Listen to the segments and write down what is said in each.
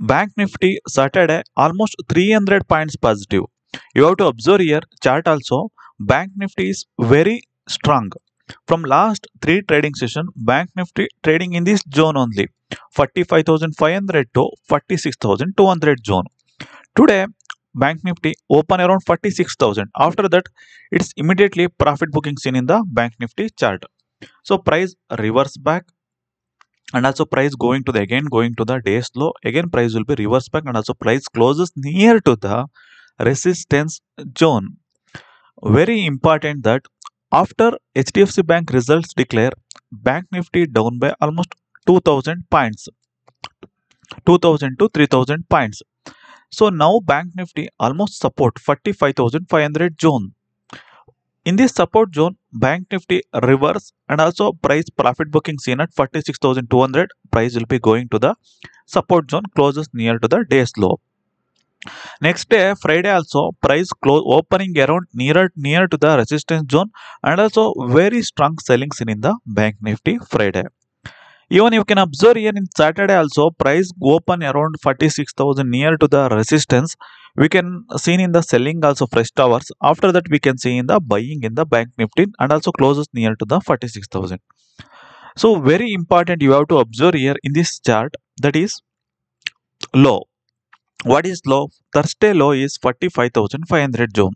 Bank Nifty Saturday almost 300 points positive. You have to observe here chart also. Bank Nifty is very strong. From last three trading session, Bank Nifty trading in this zone only, 45,500 to 46,200 zone. Today, Bank Nifty open around 46,000. After that, it's immediately profit booking seen in the Bank Nifty chart. So price reverse back and also price going to the again going to the day slow again price will be reverse back. And also price closes near to the resistance zone. Very important that after hdfc bank results declare bank nifty down by almost 2000 points. 2000 to 3000 points. So now bank nifty almost support 45500 zone in this support zone, Bank Nifty reverse and also price profit booking seen at 46,200. Price will be going to the support zone closes near to the day's low. Next day, Friday also price close opening around nearer near to the resistance zone and also very strong selling seen in the Bank Nifty Friday. Even you can observe here in Saturday also price open around 46,000 near to the resistance. We can see in the selling also fresh hours. After that we can see in the buying in the bank nifty and also closes near to the 46,000. So very important you have to observe here in this chart that is low. What is low? Thursday low is 45,500 zone.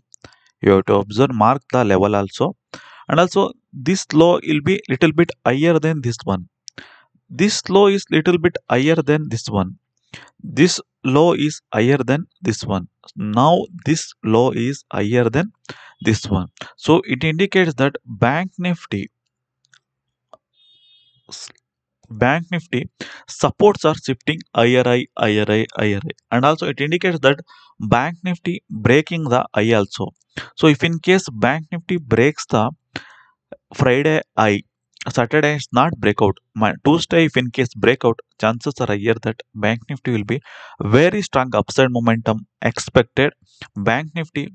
You have to observe mark the level also and also this low will be little bit higher than this one this low is little bit higher than this one. This low is higher than this one. Now this low is higher than this one. So it indicates that bank nifty bank nifty supports are shifting higher high higher high higher. High and also it indicates that bank nifty breaking the high also. So if in case bank nifty breaks the friday high Saturday is not breakout. My Tuesday, if in case breakout, chances are higher that Bank Nifty will be very strong upside momentum expected. Bank Nifty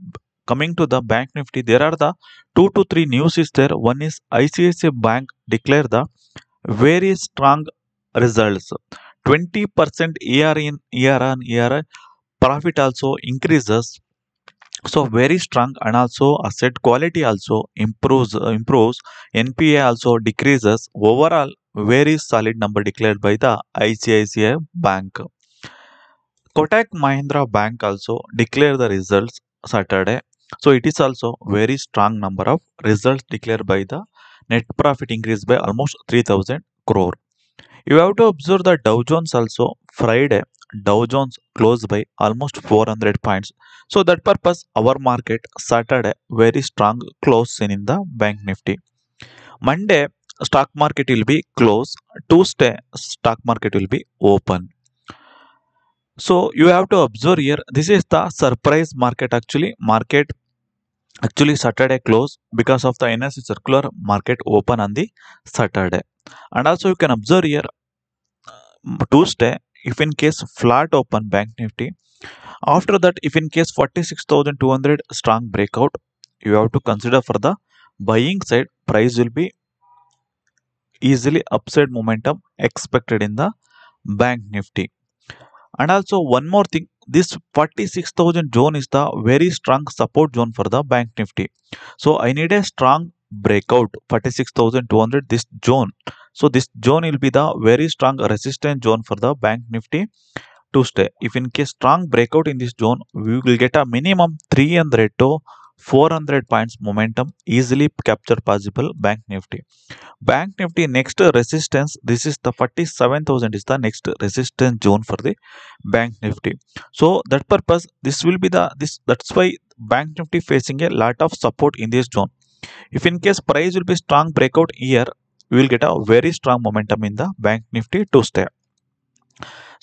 coming to the Bank Nifty, there are the two to three news is there. One is ICICI Bank declare the very strong results. 20% year in year on year profit also increases so very strong and also asset quality also improves uh, improves. Npa also decreases. Overall very solid number declared by the icici bank. Kotak mahindra bank also declare the results saturday. So it is also very strong number of results declared by the net profit increased by almost 3000 crore you have to observe the dow jones also friday dow jones closed by almost 400 points so that purpose our market Saturday very strong close seen in the bank nifty. Monday stock market will be closed. Tuesday stock market will be open. So you have to observe here this is the surprise market actually market actually Saturday close because of the NSE circular market open on the Saturday and also you can observe here uh, Tuesday if in case flat open bank nifty after that if in case 46200 strong breakout you have to consider for the buying side price will be easily upside momentum expected in the bank nifty. And also one more thing this 46000 zone is the very strong support zone for the bank nifty. So i need a strong breakout 46200 this zone. So this zone will be the very strong resistance zone for the bank nifty Tuesday. If in case strong breakout in this zone, we will get a minimum 300 to 400 points momentum easily capture possible bank nifty. Bank nifty next resistance this is the 47000 is the next resistance zone for the bank nifty. So that purpose this will be the this that's why bank nifty facing a lot of support in this zone if in case price will be strong breakout here we will get a very strong momentum in the bank nifty to stay.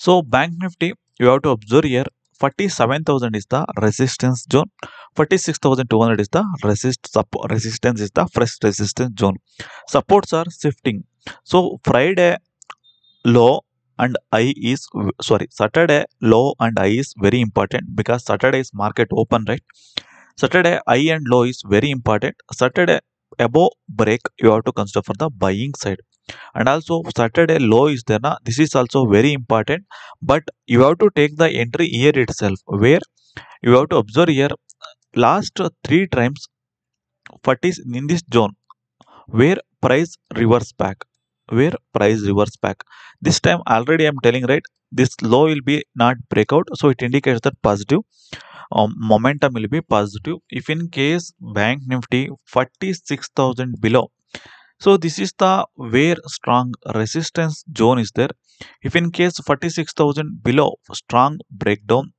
so bank nifty you have to observe here 47000 is the resistance zone 46200 is the resist resistance is the fresh resistance zone. Supports are shifting. So friday low and I is sorry saturday low and I is very important because saturday is market open right saturday high and low is very important. Saturday above break you have to consider for the buying side. And also saturday low is there na? This is also very important. But you have to take the entry here itself where you have to observe here last three times 40 in this zone where price reverse back where price reverse back. This time already i'm telling right this low will be not breakout so it indicates that positive um, momentum will be positive. If in case bank nifty 46000 below so this is the where strong resistance zone is there. If in case 46000 below strong breakdown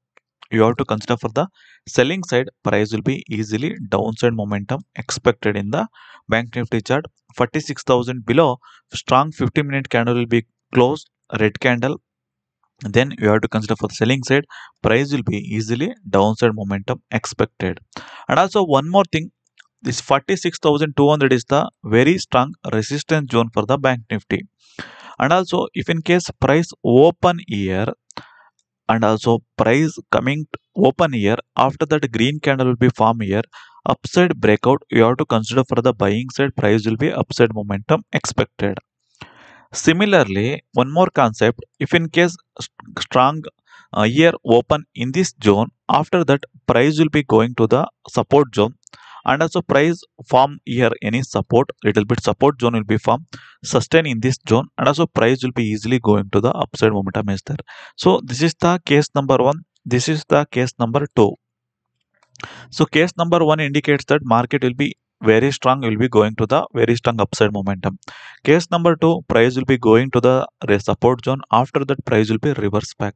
you have to consider for the selling side price will be easily downside momentum expected in the bank nifty chart. 46000 below strong 50 minute candle will be closed red candle. Then you have to consider for the selling side price will be easily downside momentum expected. And also one more thing this 46200 is the very strong resistance zone for the bank nifty. And also if in case price open here and also price coming open here. After that green candle will be formed here. Upside breakout you have to consider for the buying side price will be upside momentum expected. Similarly one more concept. If in case st- strong uh, here open in this zone after that price will be going to the support zone and also price form here any support little bit support zone will be formed sustain in this zone. And also price will be easily going to the upside momentum is there. So this is the case number one. This is the case number two. So case number one indicates that market will be very strong will be going to the very strong upside momentum. Case number two price will be going to the support zone. After that price will be reverse back.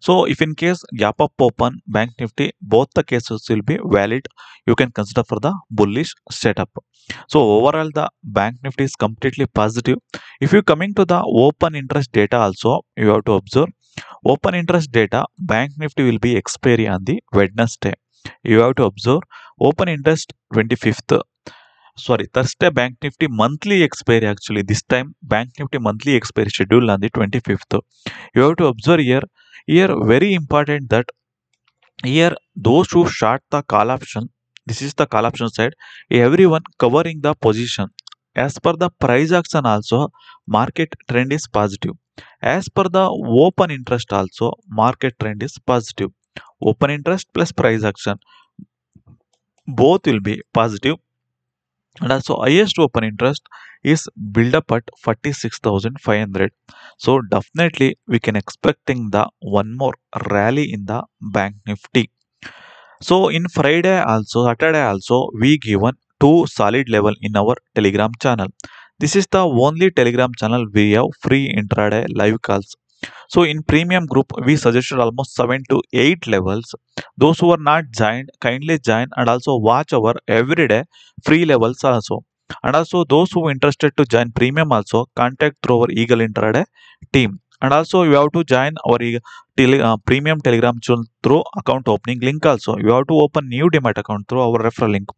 So if in case gap up open bank nifty both the cases will be valid. You can consider for the bullish setup. So overall the bank nifty is completely positive. If you coming to the open interest data also you have to observe. Open interest data bank nifty will be expiry on the wednesday. You have to observe. Open interest 25th sorry thursday bank nifty monthly expiry actually this time bank nifty monthly expiry schedule on the 25th you have to observe here here very important that here those who short the call option this is the call option side everyone covering the position. As per the price action also market trend is positive. As per the open interest also market trend is positive. Open interest plus price action both will be positive and also highest open interest is build up at 46500 so definitely we can expecting the one more rally in the bank nifty. So in friday also saturday also we given two solid level in our telegram channel. This is the only telegram channel we have free intraday live calls so in premium group we suggested almost 7 to 8 levels. Those who are not joined kindly join and also watch our everyday free levels also. And also those who interested to join premium also contact through our eagle intraday team and also you have to join our tele, uh, premium telegram channel through account opening link also. You have to open new demat account through our referral link.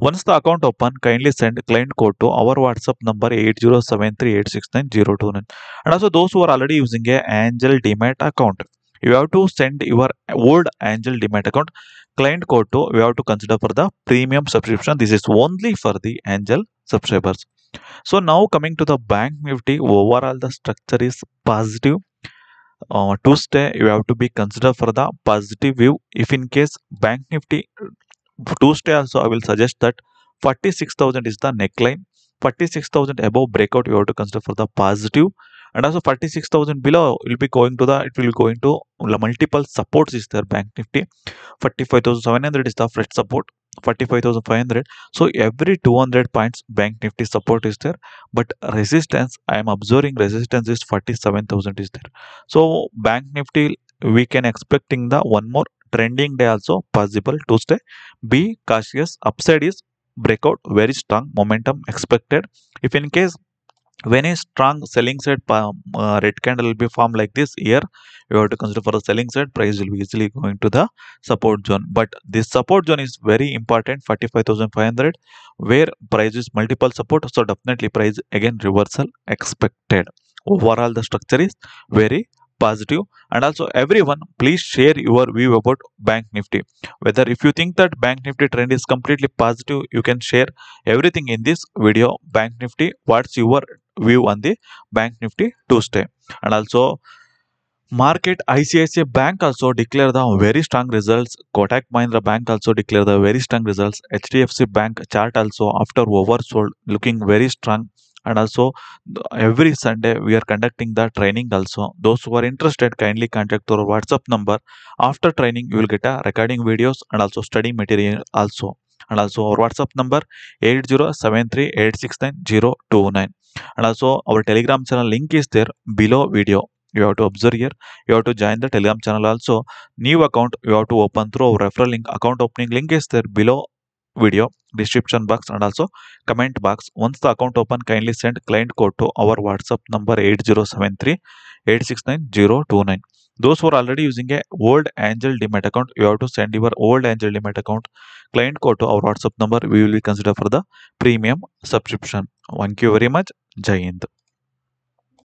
Once the account open kindly send client code to our whatsapp number 8073869029 and also those who are already using a angel demat account you have to send your old angel demat account client code to you have to consider for the premium subscription. This is only for the angel subscribers so now coming to the bank nifty overall the structure is positive. Uh, tuesday you have to be considered for the positive view. If in case bank nifty tuesday also i will suggest that 46000 is the neckline. 46000 above breakout you have to consider for the positive. And also 46000 below will be going to the it will go into multiple supports is there bank nifty. 45700 is the fresh support 45500 so every 200 points bank nifty support is there but resistance i am observing resistance is 47000 is there. So bank nifty we can expecting the one more trending day also possible tuesday. Be cautious upside is breakout very strong momentum expected. If in case when a strong selling side uh, red candle will be formed like this here you have to consider for the selling side price will be easily going to the support zone. But this support zone is very important 45500 where price is multiple support so definitely price again reversal expected. Overall the structure is very positive. And also everyone please share your view about bank nifty. Whether if you think that bank nifty trend is completely positive you can share everything in this video. Bank nifty what's your view on the bank nifty tuesday and also market ICICI Bank also declare the very strong results. Kotak Mahindra Bank also declare the very strong results. HDFC Bank chart also after oversold looking very strong. And also every Sunday we are conducting the training also. Those who are interested kindly contact our WhatsApp number. After training you will get a recording videos and also study material also. And also our WhatsApp number 8073869029. And also our Telegram channel link is there below video you have to observe here you have to join the telegram channel also new account you have to open through our referral link account opening link is there below video description box and also comment box once the account open kindly send client code to our whatsapp number 8073 869029 those who are already using a old angel demat account you have to send your old angel demat account client code to our whatsapp number. We will be consider for the premium subscription. Thank you very much. Jai hind